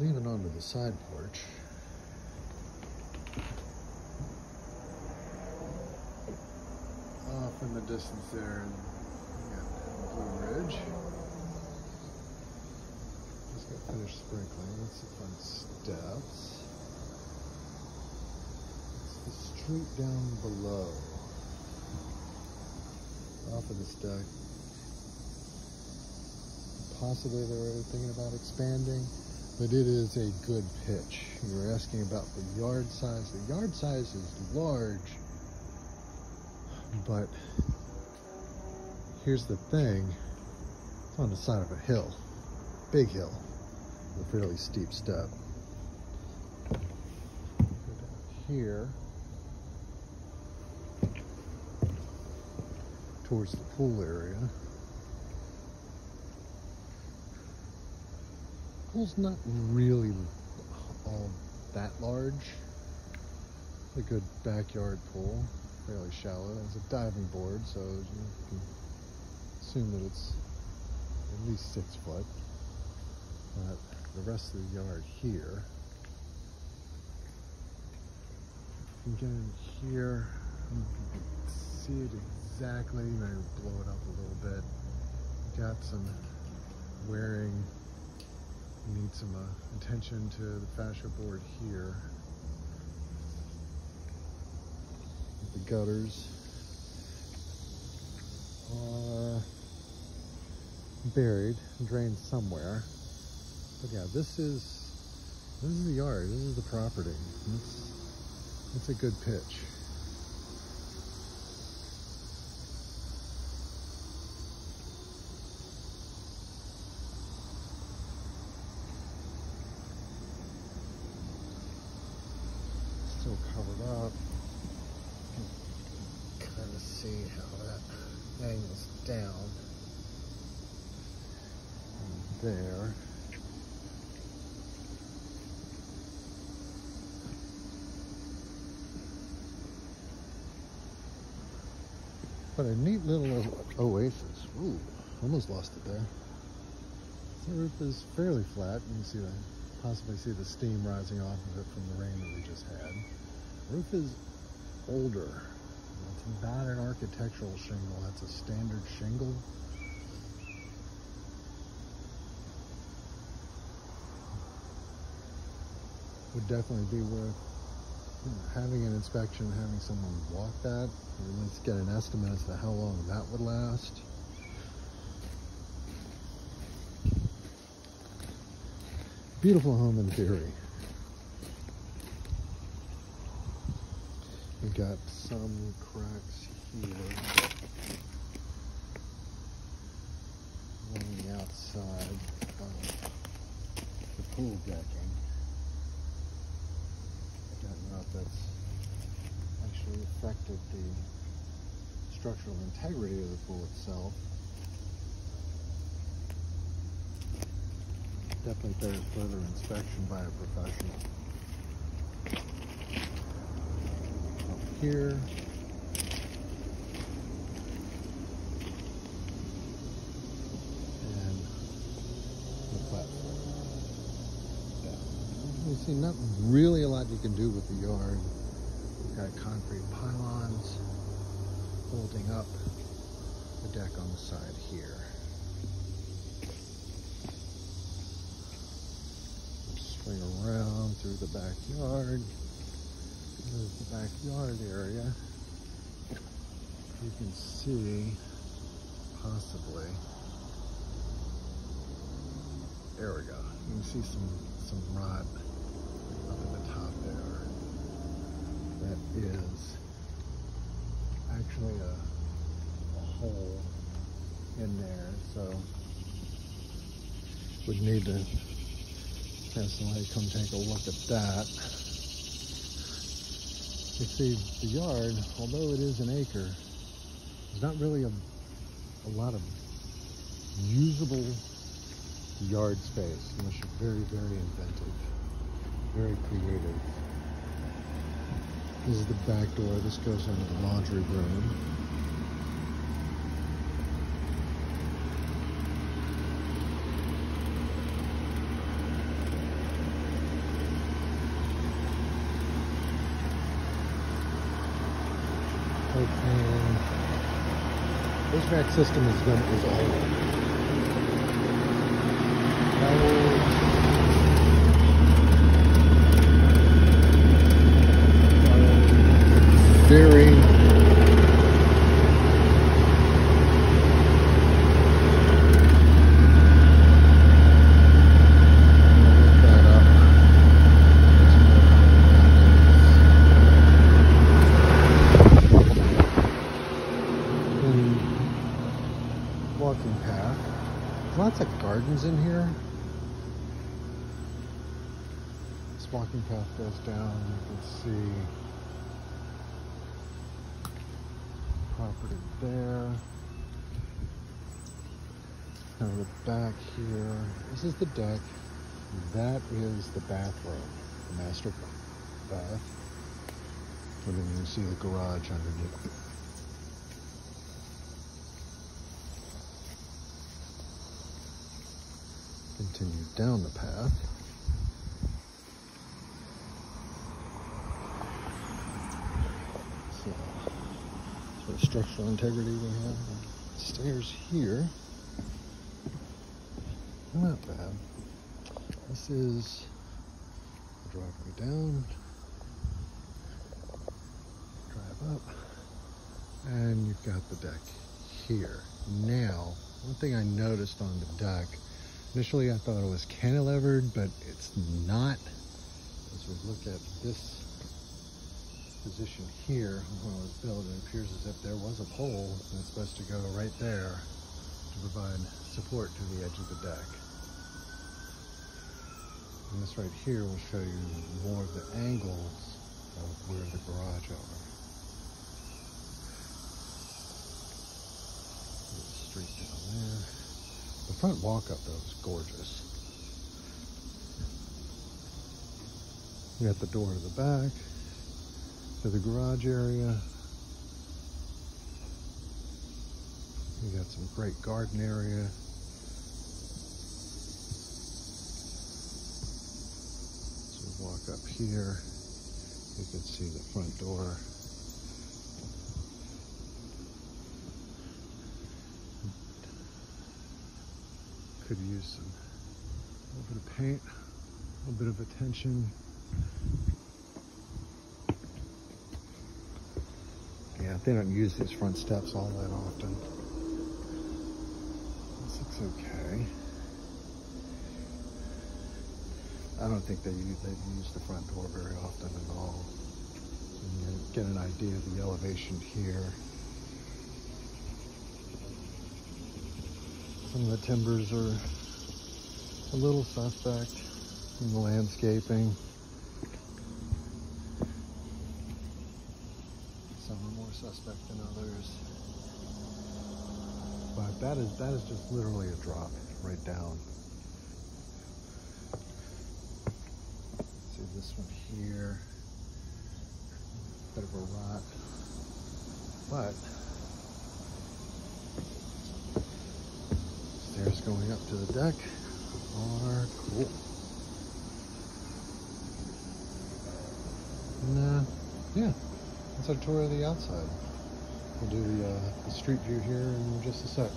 Leaving onto the side porch. Off in the distance there, Blue Ridge. Just got finished sprinkling. That's the front steps. It's the street down below. Off of this deck. Possibly they were thinking about expanding, but it is a good pitch. You were asking about the yard size. The yard size is large, but here's the thing. It's on the side of a hill, big hill, a fairly steep step. Go down here towards the pool area. Pool's not really all that large. It's A good backyard pool, fairly shallow. There's a diving board, so you can assume that it's at least six foot. But the rest of the yard here, you can get in here, see it exactly. Maybe blow it up a little bit. Got some wearing need some uh, attention to the fascia board here. The gutters are buried, drained somewhere. But yeah, this is this is the yard. This is the property. It's, it's a good pitch. Covered up. Kind of see how that angles down. And there. But a neat little oasis. Ooh, almost lost it there. The roof is fairly flat. You can see the possibly see the steam rising off of it from the rain that we just had. Roof is older. It's not an architectural shingle, that's a standard shingle. Would definitely be worth you know, having an inspection, having someone walk that, or at least get an estimate as to how long that would last. Beautiful home in theory. We got some cracks here On the outside of the pool decking. I eh? don't know if that's actually affected the structural integrity of the pool itself. Definitely bears further inspection by a professional. Here. And the platform. Yeah. You see, not really a lot you can do with the yard. We've got concrete pylons holding up the deck on the side here. swing around through the backyard. There's the backyard area. You can see, possibly, there we go. You can see some, some rot up at the top there. That is actually a, a hole in there, so would need to have somebody come take a look at that. You see, the yard, although it is an acre, there's not really a, a lot of usable yard space unless you're very, very inventive, very creative. This is the back door. This goes into the laundry room. and HVAC system is, is old. Walking path. Lots of gardens in here. This walking path goes down. You can see property there. Now the back here. This is the deck. That is the bathroom, the master bath. And then you can see the garage underneath. Continue down the path. So, sort of structural integrity we have. Stairs here. Not bad. This is the driveway down. Drive up. And you've got the deck here. Now, one thing I noticed on the deck, initially I thought it was cantilevered, but it's not. As we look at this position here, when it was built, it appears as if there was a pole it's supposed to go right there to provide support to the edge of the deck. And this right here will show you more of the angles of where the garage are. Straight down there. The front walk up though is gorgeous. You got the door to the back, to the garage area. You got some great garden area. So walk up here, you can see the front door. Could use some a little bit of paint, a little bit of attention. Yeah, they don't use these front steps all that often. This looks okay. I don't think they they use the front door very often at all. And you get an idea of the elevation here. Some of the timbers are a little suspect in the landscaping. Some are more suspect than others. But that is that is just literally a drop right down. See this one here. Bit of a rot. But stairs going up to the deck are cool. And uh, yeah, that's our tour of the outside. We'll do the, uh, the street view here in just a sec.